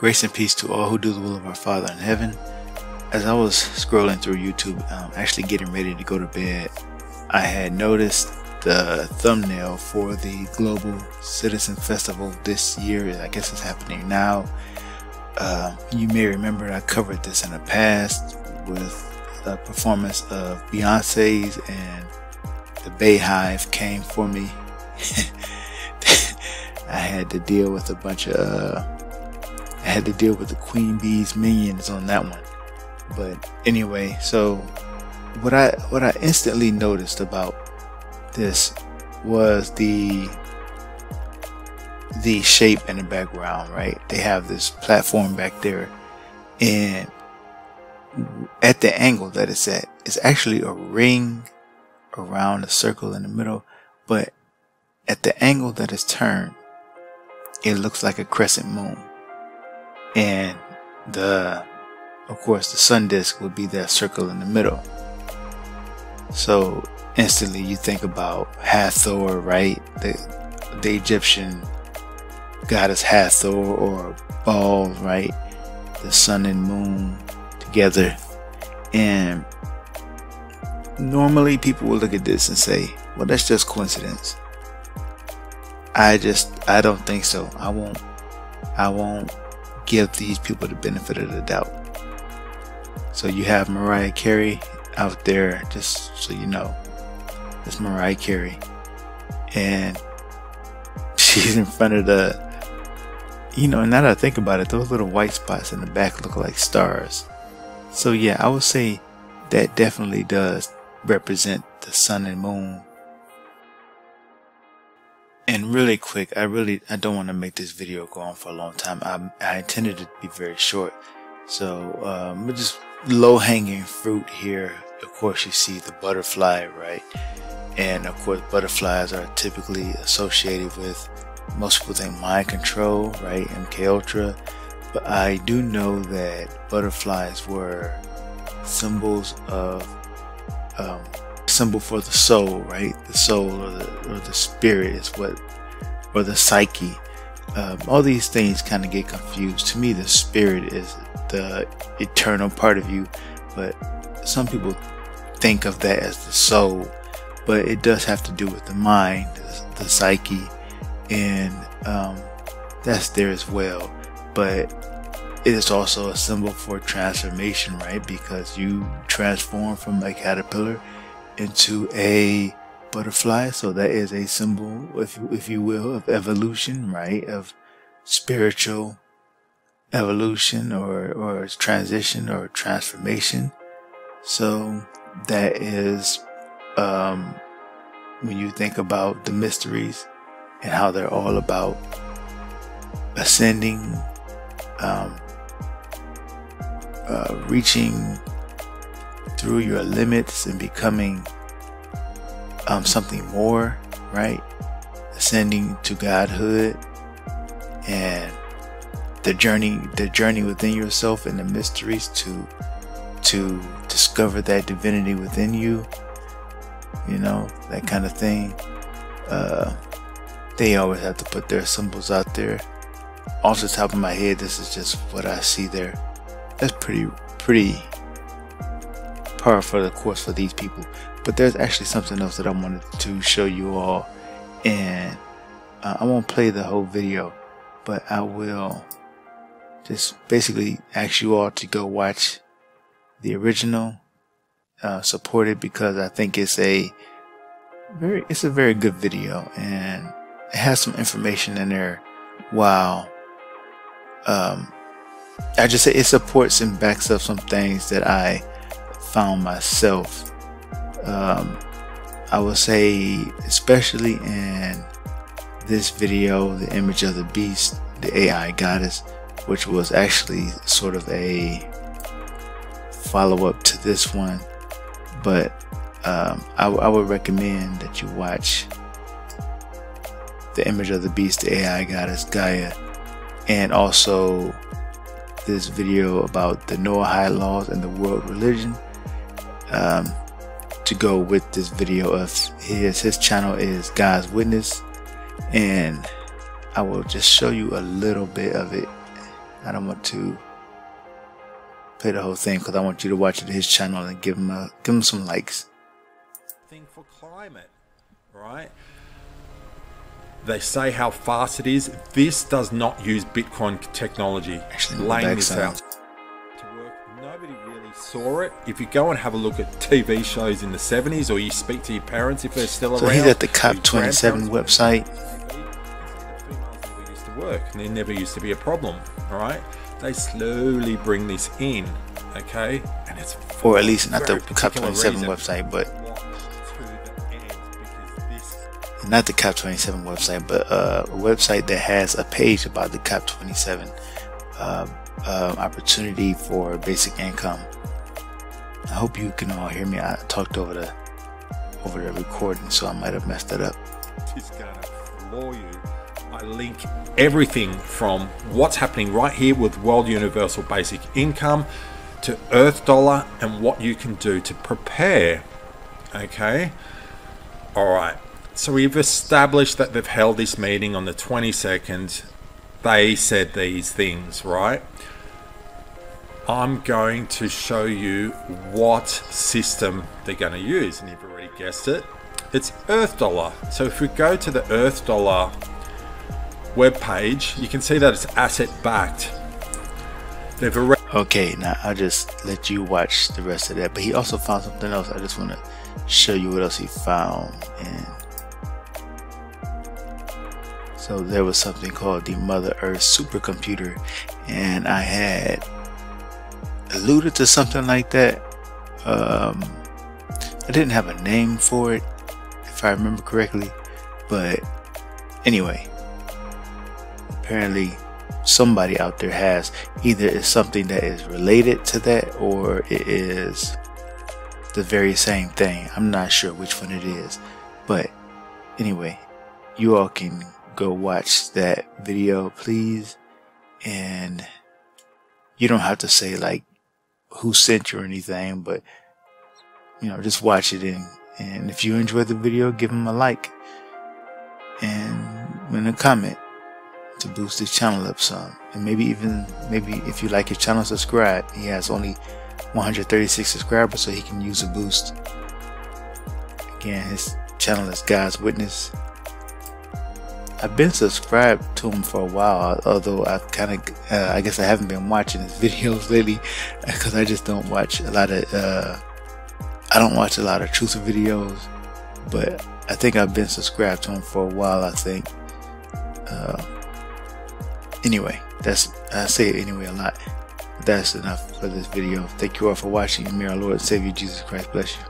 Grace and peace to all who do the will of our Father in heaven. As I was scrolling through YouTube, um, actually getting ready to go to bed, I had noticed the thumbnail for the Global Citizen Festival this year. I guess it's happening now. Uh, you may remember I covered this in the past with a performance of Beyonce's and the Beyhive came for me. I had to deal with a bunch of uh, I had to deal with the Queen Bee's minions on that one. But anyway, so what I what I instantly noticed about this was the the shape in the background, right? They have this platform back there and at the angle that it's at, it's actually a ring around a circle in the middle, but at the angle that it's turned, it looks like a crescent moon and the of course the sun disk would be that circle in the middle. So instantly you think about hathor right? The, the egyptian goddess hathor or baal right? The sun and moon together. And normally people will look at this and say well that's just coincidence. I just i don't think so. I won't i won't give these people the benefit of the doubt. So you have Mariah Carey out there, just so you know. It's Mariah Carey. And she's in front of the, you know, now that I think about it, those little white spots in the back look like stars. So yeah, I would say that definitely does represent the sun and moon and really quick, I really I don't want to make this video go on for a long time. I, I intended it to be very short. So um, just low hanging fruit here. Of course, you see the butterfly, right? And of course, butterflies are typically associated with most people think mind control, right? MK Ultra. But I do know that butterflies were symbols of um, symbol for the soul, right? The soul or the, or the spirit is what, or the psyche. Um, all these things kind of get confused. To me, the spirit is the eternal part of you, but some people think of that as the soul, but it does have to do with the mind, the, psyche, and um, that's there as well. But it is also a symbol for transformation, right? Because you transform from a caterpillar into a butterfly. So that is a symbol, if, if you will, of evolution, right? Of spiritual evolution or, or transition or transformation. So that is, um, when you think about the mysteries and how they're all about ascending, um, uh, reaching through your limits and becoming um, something more, right? Ascending to Godhood and the journey, the journey within yourself and the mysteries to to discover that divinity within you. You know that kind of thing. Uh, they always have to put their symbols out there. Off the top of my head, this is just what I see there. That's pretty pretty par for the course for these people. But there's actually something else that I wanted to show you all, and uh, I won't play the whole video, but I will just basically ask you all to go watch the original, uh, support it because I think it's a very it's a very good video and it has some information in there. Wow. Um, I just say it supports and backs up some things that I found myself, um, I would say, especially in this video, the image of the beast, the AI goddess, which was actually sort of a follow up to this one. But um, I, I would recommend that you watch the image of the beast, the AI goddess Gaia, and also this video about the Noahide laws and the world religion um, to go with this video of his. His channel is God's Witness, and I will just show you a little bit of it. I don't want to play the whole thing because I want you to watch it his channel and give him a give him some likes. Thing for climate, right? They say how fast it is. This does not use Bitcoin technology. Actually, laying this out. Nobody really saw it. If you go and have a look at TV shows in the 70s, or you speak to your parents if they're still so around. So he's at the COP27 website. Used to work, and there never used to be a problem. All right, they slowly bring this in, okay, and it's or at least not the COP27 website, but not the COP27 website, but uh, a website that has a page about the COP27 uh, uh, opportunity for basic income. I hope you can all hear me. I talked over the over the recording, so I might have messed it up. It's gonna floor you. I link everything from what's happening right here with World Universal Basic Income to Earth Dollar and what you can do to prepare. Okay. All right. So we've established that they've held this meeting on the 22nd. They said these things, right? I'm going to show you what system they're going to use, and you've already guessed it. It's Earth Dollar. So if we go to the Earth Dollar web page, you can see that it's asset backed. They've already okay, now I'll just let you watch the rest of that. But he also found something else. I just want to show you what else he found. And so there was something called the Mother Earth supercomputer, and I had alluded to something like that. Um, I didn't have a name for it, if I remember correctly, but anyway, apparently somebody out there has either it's something that is related to that or it is the very same thing. I'm not sure which one it is, but anyway, you all can go watch that video, please. And you don't have to say like who sent you or anything, but you know, just watch it and, and if you enjoy the video, give him a like and in a comment to boost his channel up some. And maybe even, maybe if you like his channel, subscribe. He has only 136 subscribers, so he can use a boost. Again, his channel is God's Witness. I've been subscribed to him for a while, although I've kind of, uh, I guess I haven't been watching his videos lately because I just don't watch a lot of, uh, I don't watch a lot of truth videos, but I think I've been subscribed to him for a while, I think. Uh, anyway, that's, I say it anyway a lot. That's enough for this video. Thank you all for watching. May our Lord and Savior Jesus Christ bless you.